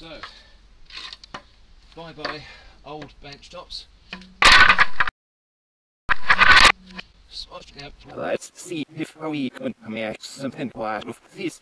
So, bye bye old bench tops. Let's see if we can make something out of this.